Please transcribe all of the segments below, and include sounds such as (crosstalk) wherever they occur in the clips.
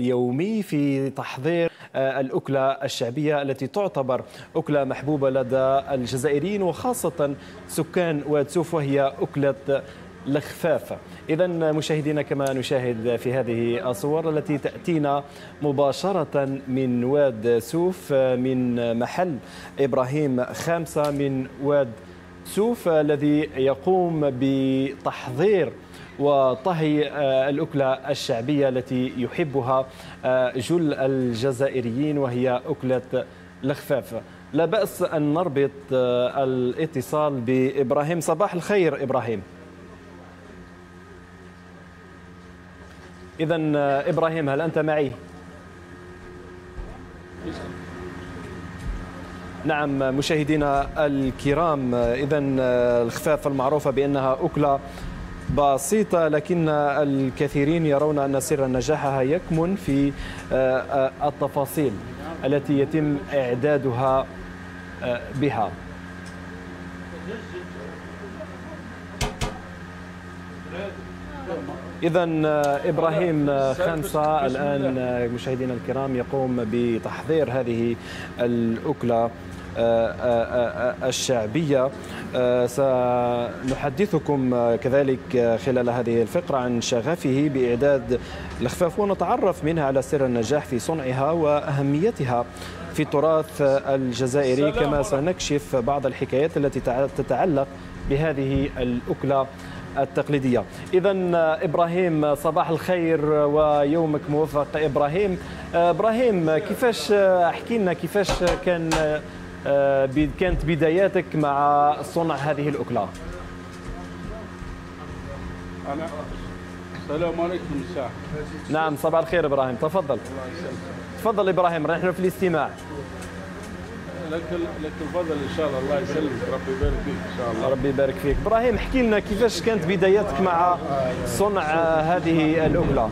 اليومي في تحضير الأكلة الشعبية التي تعتبر أكلة محبوبة لدى الجزائريين وخاصة سكان واد سوف وهي أكلة الخفافة إذا مشاهدينا كما نشاهد في هذه الصور التي تأتينا مباشرة من واد سوف من محل إبراهيم خامسة من واد سوف الذي يقوم بتحضير وطهي الأكلة الشعبية التي يحبها جل الجزائريين وهي أكلة الخفاف لا بأس أن نربط الاتصال بإبراهيم. صباح الخير إبراهيم. إذا إبراهيم هل أنت معي؟ نعم مشاهدينا الكرام إذا الخفاف المعروفة بأنها أكلة بسيطة لكن الكثيرين يرون أن سر نجاحها يكمن في التفاصيل التي يتم إعدادها بها. إذا إبراهيم خمسة الآن مشاهدينا الكرام يقوم بتحضير هذه الأكلة. الشعبية. سنحدثكم كذلك خلال هذه الفقرة عن شغفه بإعداد الخفاف ونتعرف منها على سر النجاح في صنعها وأهميتها في التراث الجزائري. كما سنكشف بعض الحكايات التي تتعلق بهذه الأكلة التقليدية. إذا إبراهيم صباح الخير ويومك موفق إبراهيم. إبراهيم كيفاش أحكي لنا كيفاش كان كانت بداياتك مع صنع هذه الأكلة. أنا السلام عليكم مساء نعم صباح الخير إبراهيم تفضل. تفضل إبراهيم نحن في الاستماع. لك لك الفضل إن شاء الله الله يسلمك ربي يبارك فيك إن شاء الله. ربي يبارك فيك. إبراهيم احكي لنا كيفاش كانت بداياتك مع صنع هذه الأكلة.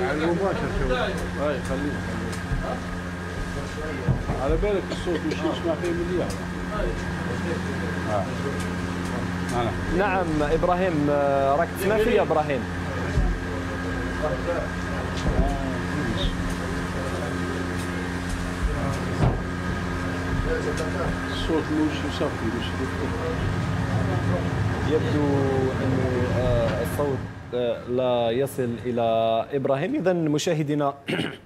يعني مباشر شو هاي خليك على بالك الصوت مش نسمع فيه مليح آه. نعم إبراهيم راك تسمع فيا إبراهيم؟ الصوت مش يصفي مش يبدو أن الصوت لا يصل إلى إبراهيم. إذا مشاهدينا (clears throat)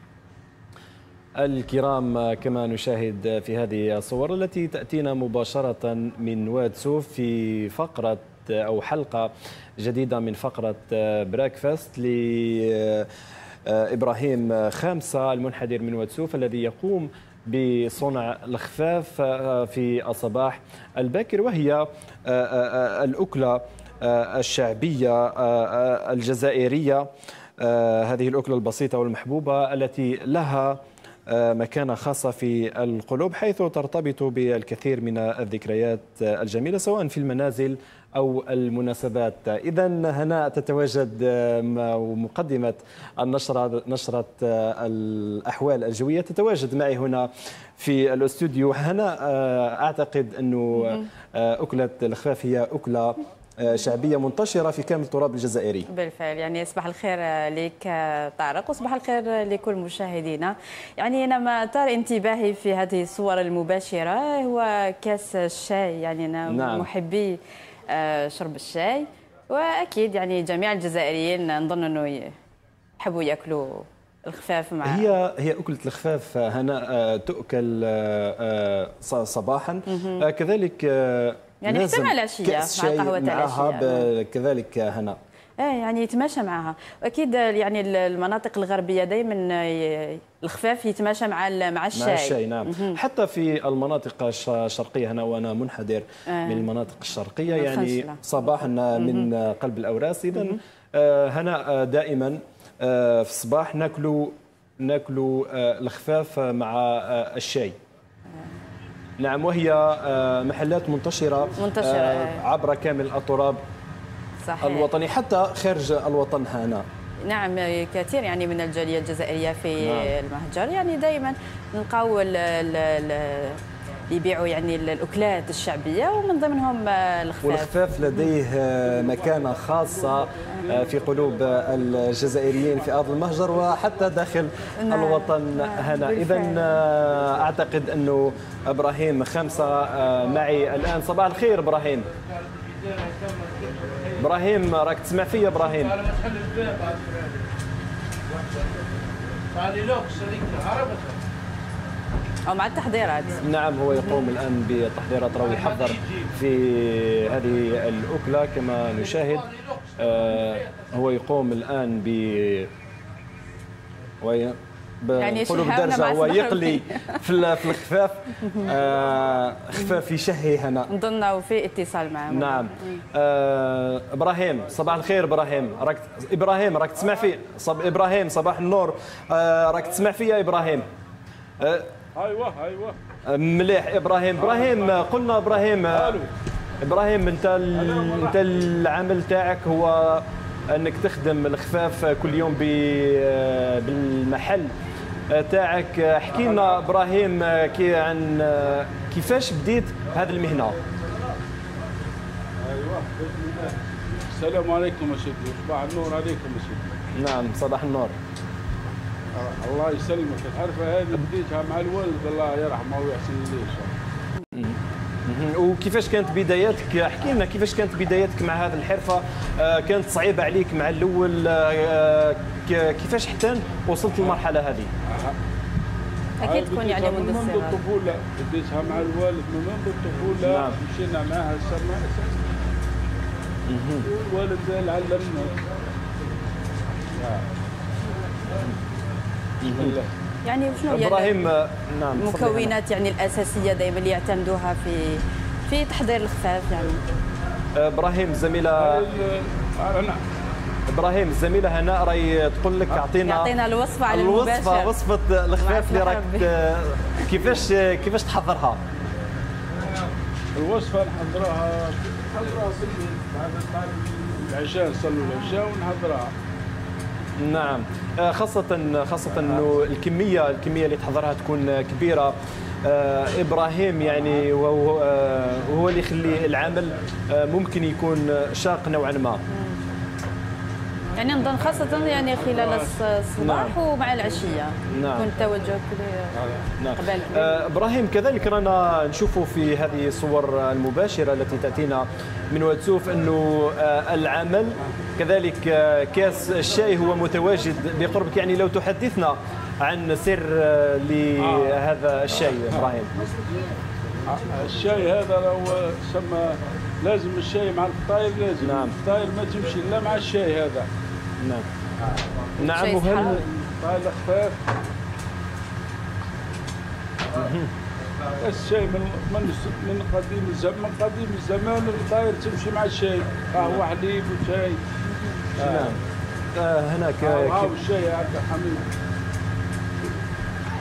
الكرام كما نشاهد في هذه الصور التي تأتينا مباشرة من واد سوف في فقرة أو حلقة جديدة من فقرة براكفاست لإبراهيم خامسة المنحدر من واد سوف الذي يقوم بصنع الخفاف في الصباح الباكر وهي الأكلة الشعبية الجزائرية هذه الأكلة البسيطة والمحبوبة التي لها مكانة خاصة في القلوب حيث ترتبط بالكثير من الذكريات الجميلة سواء في المنازل أو المناسبات. إذا هنا تتواجد مقدمة النشرة نشرة الأحوال الجوية. تتواجد معي هنا في الاستوديو. هنا أعتقد أنه أكلة الخفاف هي أكلة شعبية منتشرة في كامل التراب الجزائري. بالفعل. يعني صباح الخير لك طارق وصباح الخير لكل مشاهدينا. يعني أنا ما أثار انتباهي في هذه الصور المباشرة هو كاس الشاي. يعني أنا نعم. محبي شرب الشاي وأكيد يعني جميع الجزائريين نظن أنه يحبوا يأكلوا الخفاف مع هي هي أكلة الخفاف هنا تؤكل صباحا. كذلك يعني حتى مع العشية مع قهوة العشية. كذلك هنا. إيه يعني يتماشى معها. وأكيد يعني المناطق الغربية دائما الخفاف يتماشى مع مع الشاي مع الشاي. نعم. حتى في المناطق الشرقية هنا وأنا منحدر آه. من المناطق الشرقية يعني صباحا من قلب الأوراس. اذا آه هنا دائما آه في الصباح ناكلوا ناكلوا آه الخفاف مع آه الشاي. نعم وهي آه محلات منتشرة منتشرة آه عبر كامل التراب صحيح. الوطني حتى خارج الوطن هنا نعم كثير يعني من الجاليه الجزائرية في نعم. المهجر يعني دائما نلقاو يبيعوا يعني الأكلات الشعبية ومن ضمنهم الخفاف. والخفاف لديه مكانة خاصة في قلوب الجزائريين في أرض المهجر وحتى داخل نعم. الوطن نعم. هنا. اذا أعتقد أنه إبراهيم خمسة معي الآن. صباح الخير إبراهيم. إبراهيم راك تسمع فيا إبراهيم؟ أو مع التحضيرات نعم هو يقوم الآن بتحضيرات راهو يحضر في هذه الأكلة كما نشاهد. آه هو يقوم الآن ب يعني قلوب درجه هو يقلي في في الخفاف. (laughs) آه خفاف يشهي هنا. نظن في اتصال معه نعم. آه إبراهيم صباح الخير إبراهيم. راك إبراهيم راك تسمع في صب إبراهيم صباح النور. آه راك تسمع فيا إبراهيم؟ آه أيوه أيوه. مليح. إبراهيم إبراهيم قلنا إبراهيم. إبراهيم أنت أنت العمل تاعك هو أنك تخدم الخفاف كل يوم بالمحل تاعك. احكي لنا إبراهيم كي عن كيفاش بديت هذه المهنة؟ أيوه السلام عليكم سيدي. صباح النور عليكم سيدي. نعم صباح النور. الله يسلمك. الحرفه هذه بديتها مع الوالد الله يرحمه ويحسن إليه. ان شاء الله وكيفاش كانت بداياتك؟ احكي لنا كيفاش كانت بداياتك مع هذه الحرفة؟ آه، كانت صعيبة عليك مع الأول آه، كيفاش حتى وصلت للمرحلة هذه؟ أكيد تكون يعني منذ منذ الطفولة. بديتها مع الوالد من منذ الطفولة. نعم. مشينا معها السماء الوالد علمنا يعني شنو هي إبراهيم نعم المكونات يعني الأساسية دائما اللي يعتمدوها في في تحضير الخفاف يعني؟ إبراهيم الزميله إبراهيم الزميله هناء راهي تقول لك أعطينا اعطينا الوصفة على الوصفة وصفة الخفاف اللي راك كيفاش كيفاش تحضرها؟ الوصفة نحضرها نحضرها بعد العشاء نصلوا العشاء ونحضرها. نعم. آه، خاصة خاصة إنه الكمية الكمية اللي تحضرها تكون كبيرة. آه، إبراهيم يعني وهو آه، اللي يخلي العمل ممكن يكون شاق نوعا ما. يعني نظن خاصة يعني خلال الصباح نعم. ومع العشية نعم. يكون التوجه نعم. قبل آه إبراهيم كذلك رانا نشوفوا في هذه الصور المباشرة التي تأتينا من واتسوف أنه آه العمل كذلك آه كاس الشاي هو متواجد بقربك يعني لو تحدثنا عن سر آه لهذا الشاي إبراهيم الشاي هذا هو سمى لازم الشاي مع الفطاير لازم نعم. الفطاير ما تمشي إلا مع الشاي هذا نعم. نعم وهل طايل خفاف الشاي من من من قديم الزمان من قديم الزمان الفطاير تمشي مع الشاي قهوه حليب وشاي نعم. آه هناك هاو الشاي عبد الحميد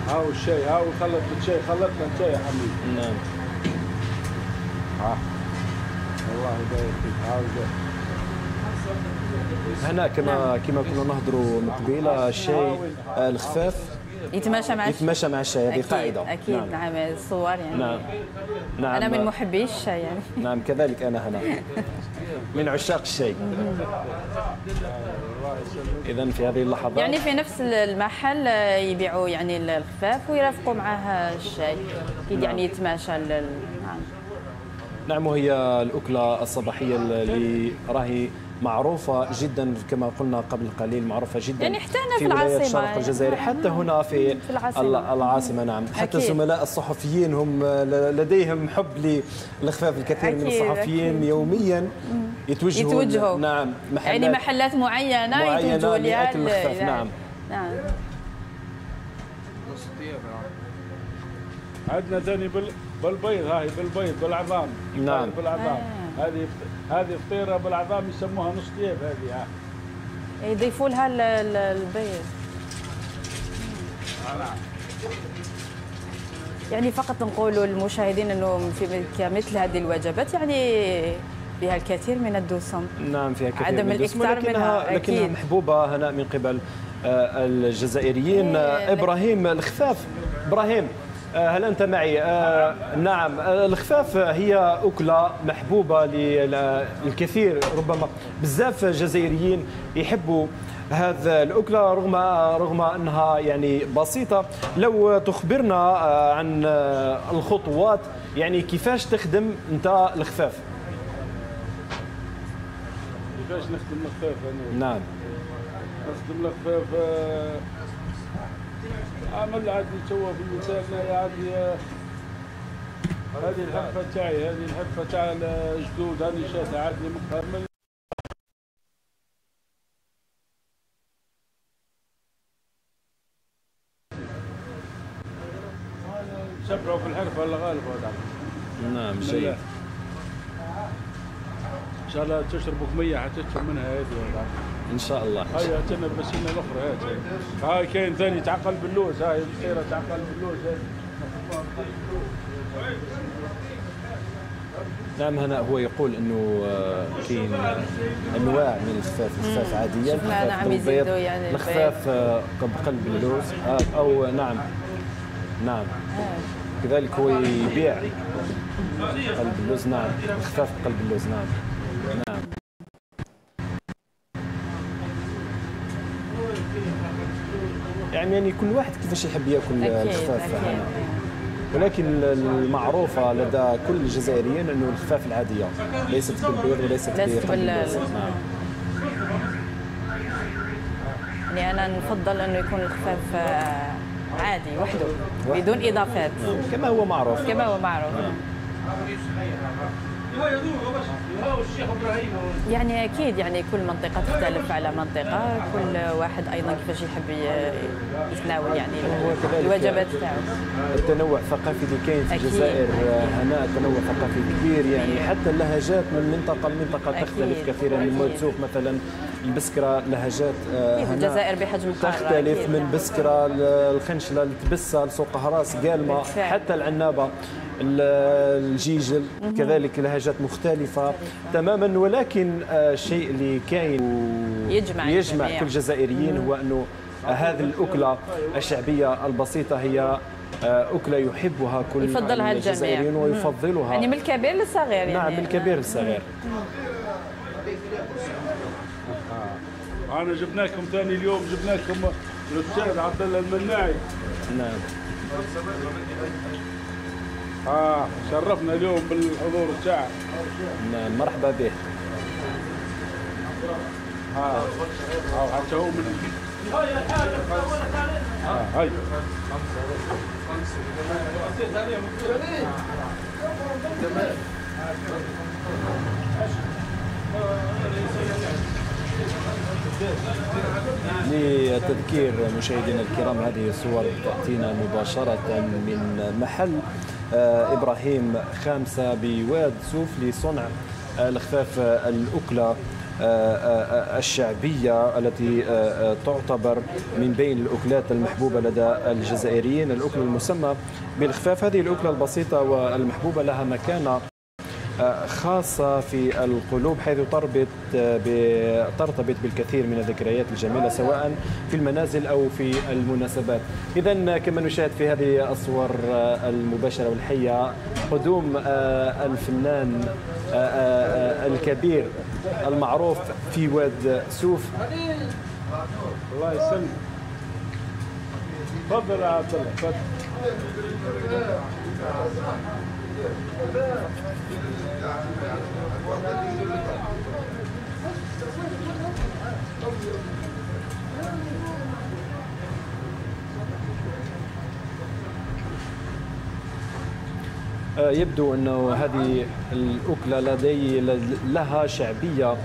هاو الشاي هاو خلط الشاي خلطنا الشاي يا حميد. نعم. ها. الله يبارك فيك. هاو هنا كما نعم. كما كنا نهضروا من قبيله الشاي الخفاف. يتماشى مع يتماشى مع الشاي هذه قاعدة. أكيد نعم, نعم الصور يعني. نعم. نعم. أنا من محبي الشاي يعني. نعم كذلك أنا هنا. (laughs) من عشاق الشاي. اذا في هذه اللحظات يعني في نفس المحل يبيعوا يعني الخفاف ويرافقوا معاه الشاي. أكيد يعني يتماشى نعم. نعم وهي الأكلة الصباحية اللي راهي معروفة جدا كما قلنا قبل قليل معروفة جدا يعني حتى هنا في, في العاصمة الشرق الجزائري حتى هنا في, في العاصمة. العاصمة نعم حتى الزملاء الصحفيين هم لديهم حب للخفاف الكثير أكيد. من الصحفيين أكيد. يوميا يتوجهوا, يتوجهوا. نعم محلات يعني محلات معينة, معينة يتوجهوا الخفاف نعم نعم عندنا ثاني بالبيض هاي بالبيض بالعظام نعم بالعظام آه. هذه هذه فطيره بالعظام يسموها نص طيب هذه ها. يضيفوا لها البيض. يعني فقط نقولوا للمشاهدين إنه في كمثل هذه الوجبات يعني فيها الكثير من الدسم. نعم فيها كثير عدم من الدسم لكنها, منها لكنها أكيد. محبوبة هنا من قبل آه، الجزائريين. إيه إبراهيم الخفاف. إبراهيم هل أنت معي؟ نعم. الخفاف هي أكلة محبوبة للكثير. ربما بزاف جزائريين يحبوا هذا الأكلة رغم رغم أنها يعني بسيطة. لو تخبرنا عن الخطوات يعني كيفاش تخدم أنت الخفاف؟ كيفاش نخدم الخفاف أنا؟ نعم. نخدم الخفاف آه، عمل عادي توا في المثال آه، هذه الحرفة تاعي هذه الحرفة تاع الجدود هذه شاتها عادي مكمل شبعوا في الحرفة ولا غالب نعم جيد ان شاء الله تشربوا كمية حتى تشرب منها هذه إن شاء الله. هاي تنا بسينا الأخرى هاي هاي كاين ثاني تاع قلب اللوز هاي الخيرة تاع قلب اللوز هاي. نعم هنا هو يقول إنه آه، كاين أنواع من الخفاف الخفاف عادية شفنا نعم يزيدوا يعني الخفاف آه، قلب اللوز. آه، أو نعم. نعم. كذلك هو يبيع قلب اللوز نعم. الخفاف قلب اللوز نعم نعم. يعني كل واحد كيفاش يحب ياكل الخفاف. ولكن المعروفة لدى كل الجزائريين أنه الخفاف العادية ليست بالبيض وليست نعم يعني أنا نفضل أنه يكون الخفاف آه، عادي وحده. بدون إضافات. كما هو معروف. كما هو معروف. نعم. يعني أكيد يعني كل منطقة تختلف على منطقة. كل واحد أيضا كيفاش يحب يتناول يعني الوجبات تاعو. التنوع الثقافي اللي كاين في الجزائر هنا تنوع ثقافي كبير يعني حتى اللهجات من منطقة لمنطقة تختلف كثيرا من موتسوق مثلا. البسكره لهجات آه، هنا الجزائر بحجم تختلف من بسكرة الخنشله التبسه لسوق هراس قالمة حتى العنابة الجيجل كذلك لهجات مختلفة. تماما ولكن الشيء اللي كاين يجمع, يجمع كل الجزائريين هو أنه هذه الأكلة الشعبية البسيطة هي أكلة يحبها كل يفضلها الجزائريين ويفضلها. يعني من الكبير للصغير يعني. نعم من الكبير للصغير. أنا جبناكم ثاني اليوم جبناكم الأستاذ عبد الله المناعي. نعم. آه شرفنا اليوم بالحضور تاعك. نعم مرحبا به. آه آه حتى هو من آه هاي. لتذكير مشاهدينا الكرام هذه الصور تأتينا مباشرة من محل آه، إبراهيم خامسة بواد سوف لصنع الخفاف الأكلة آه، الشعبية التي آه، تعتبر من بين الأكلات المحبوبة لدى الجزائريين. الأكلة المسمى بالخفاف هذه الأكلة البسيطة والمحبوبة لها مكانة خاصة في القلوب حيث تربط ترتبط بالكثير من الذكريات الجميلة سواء في المنازل أو في المناسبات. إذا كما نشاهد في هذه الصور المباشرة والحية قدوم الفنان الكبير المعروف في واد سوف. الله يسلمك. تفضل يا عبد الله آه، يبدو أنه هذه الأكلة لدي لها شعبية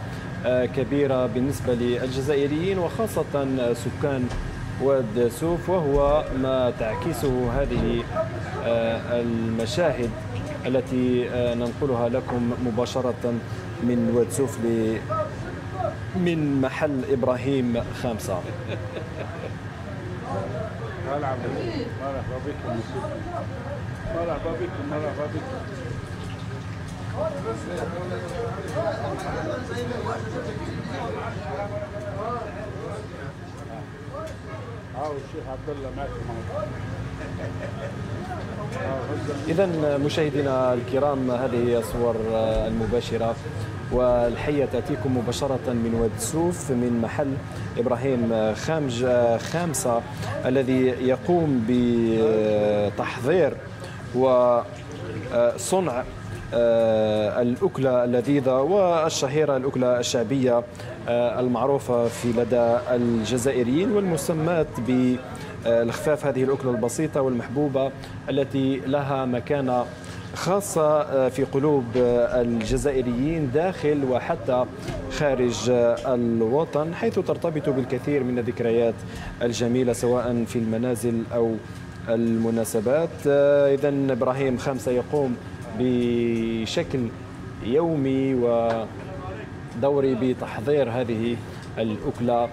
آه، كبيرة بالنسبة للجزائريين وخاصة سكان واد سوف وهو ما تعكسه هذه آه، المشاهد. التي آه، ننقلها لكم مباشرة من واد سوف من محل إبراهيم خامسة. مرحبا بكم مرحبا بكم مرحبا بكم هاو الشيخ عبد الله معكم إذا مشاهدينا الكرام هذه هي صور المباشرة والحية تأتيكم مباشرة من واد سوف من محل إبراهيم خامج خامسة الذي يقوم بتحضير وصنع الأكلة اللذيذة والشهيرة الأكلة الشعبية المعروفة في لدى الجزائريين والمسمات ب الخفاف هذه الأكلة البسيطة والمحبوبة التي لها مكانة خاصة في قلوب الجزائريين داخل وحتى خارج الوطن حيث ترتبط بالكثير من الذكريات الجميلة سواء في المنازل أو المناسبات. إذا إبراهيم خامسة يقوم بشكل يومي ودوري بتحضير هذه الأكلة.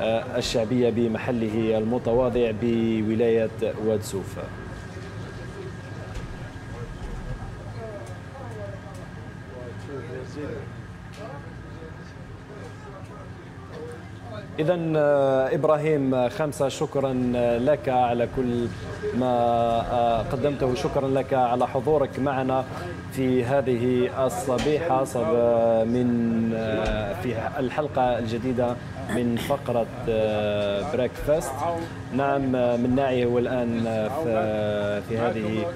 الشعبية بمحله المتواضع بولاية واد سوف إذا إبراهيم خمسة شكرا لك على كل ما قدمته. شكرا لك على حضورك معنا في هذه الصبيحة من في الحلقة الجديدة من فقرة بريكفاست نعم من ناعي هو الآن في, هذه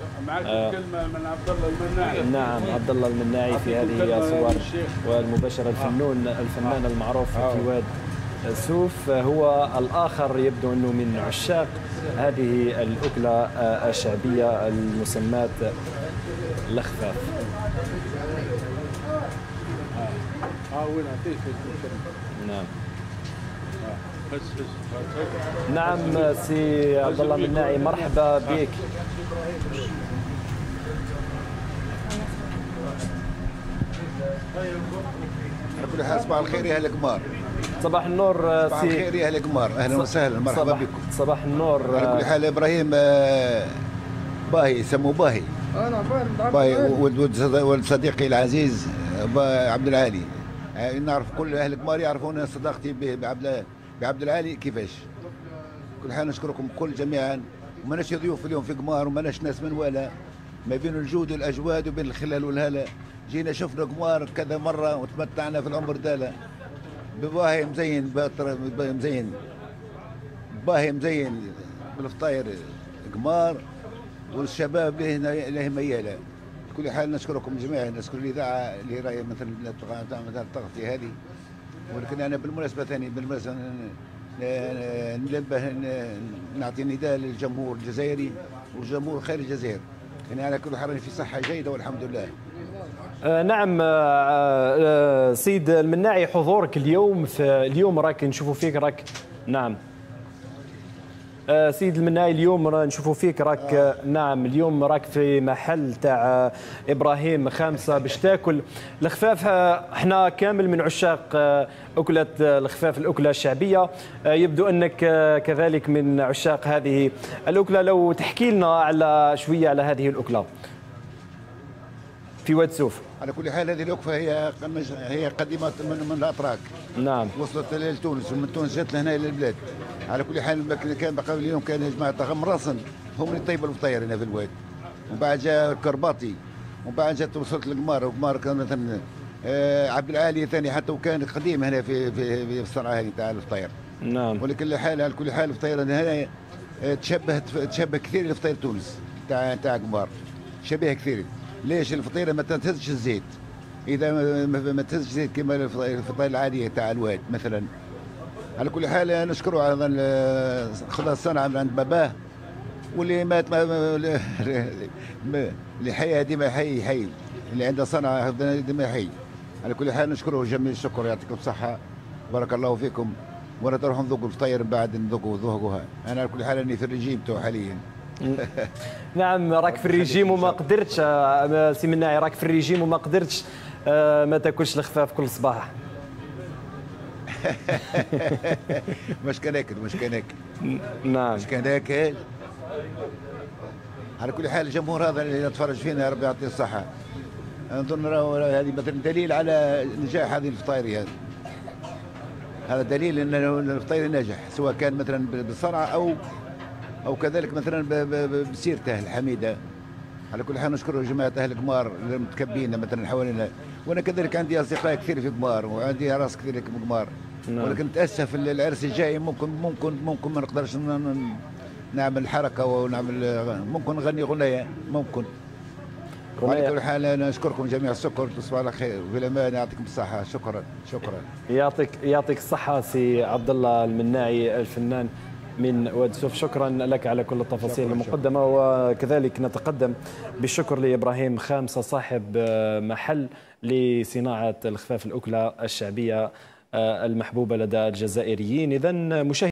كلمة من عبد الله المناعي نعم عبد الله المناعي في هذه الصور والمباشرة الفنون الفنان المعروف في واد سوف هو الآخر يبدو أنه من عشاق هذه الأكلة الشعبية المسماة الخفاف نعم. نعم سي عبد الله مناعي مرحبا بك. على كل حال صباح الخير يا أهل قمار صباح النور صباح سي الخير يا أهل قمار. أهلا وسهلا مرحبا صباح بكم. صباح النور على كل حال إبراهيم آه، باهي يسموه باهي. باهي ولد ولد صد- ولد صديقي العزيز آه، عبد العالي. آه، نعرف كل أهل قمار يعرفون صداقتي بعبد بعبد العالي. كيفاش؟ كل حال نشكركم كل جميعا. وماناش ضيوف اليوم في قمار وماناش ناس من ولا ما بين الجود والاجواد وبين الخلال والهلا. جينا شفنا قمار كذا مرة وتمتعنا في العمر داله بباهي مزين باهي مزين. باهي مزين بالفطاير قمار والشباب له له ميالة. كل حال نشكركم جميعا نشكر الإذاعة اللي راهي مثل مثل التغطيه هذه. ولكن أنا بالمناسبة ثاني بالمناسبة ننبه نعطي نداء للجمهور الجزائري والجمهور خارج الجزائر. يعني على كل حال في صحة جيدة والحمد لله. آه، نعم آه، آه، سيد المناعي حضورك اليوم في اليوم راك نشوفوا فيك راك نعم. سيد المناعي اليوم نشوفوا فيك راك. نعم اليوم راك في محل تاع إبراهيم خامسة باش تاكل. الخفاف إحنا كامل من عشاق أكلة الخفاف الأكلة الشعبية. يبدو أنك كذلك من عشاق هذه الأكلة. لو تحكي لنا على شوية على هذه الأكلة. في واد سوف. على كل حال هذه الوقفة هي هي قديمة من, من الأتراك. نعم. وصلت لتونس ومن تونس جات لهنا للبلاد على كل حال كان بقى اليوم كان جماعة غم راسن هم اللي طيبوا الفطير هنا في الواد. ومن بعد جاء الكرباطي ومن بعد جات وصلت لقمار. وقمار كان مثلا آه عبد العالي ثاني حتى وكان قديم هنا في في, في الصنعه هذه تاع الفطير. نعم. ولكن حال على كل حال الفطير هنا آه، تشبهت تشبه كثير لفطير تونس تاع تاع قمار. شبيه كثير. ليش الفطيرة ما تنتزش الزيت؟ إذا ما- تنتزش زيت كما الفطير الفطير العادية تاع الواد مثلا. على كل حال نشكره على ال- خلاص الصنعه من عند باباه. واللي مات ما اللي حي ديما حي حي. اللي عنده صنعة ديما حي. على كل حال نشكره جميل الشكر يعطيكم الصحة. بارك الله فيكم. وأنا تروح نذوقوا الفطير بعد نذوقوا ذوقوها. أنا على كل حال أني في الرجيم تو حاليا. (laughs) نعم راك في الريجيم وما قدرتش آه، سي مناعي راك في الريجيم وما قدرتش آه، ما تاكلش الخفاف كل صباح. (laughs) مش كان اكل مش كان اكل نعم. مش كان اكل على كل حال الجمهور هذا اللي يتفرج فينا ربي يعطيه الصحة. نظن هذه مثلا دليل على نجاح هذه الفطاير هذه. هذا دليل إن الفطير ناجح سواء كان مثلا بالصنعة أو أو كذلك مثلا بسيرته الحميده على كل حال نشكر جماعة أهل قمار المتكبين مثلا حوالينا. وأنا كذلك عندي أصدقاء كثير في قمار وعندي راس كثير في قمار. نعم. ولكن نتأسف العرس الجاي ممكن ممكن ممكن ما نقدرش نعمل حركة ونعمل ممكن نغني اغنيه ممكن. على كل حال نشكركم جميع الشكر تصبحوا على خير. بالامان يعطيكم الصحة. شكرا. شكرا. يعطيك يعطيك الصحة سي عبد الله المناعي الفنان. من واد سوف شكرا لك على كل التفاصيل شكرا المقدمة شكرا. وكذلك نتقدم بالشكر لإبراهيم خامسة صاحب محل لصناعة الخفاف الأكلة الشعبية المحبوبة لدى الجزائريين اذا مشاهد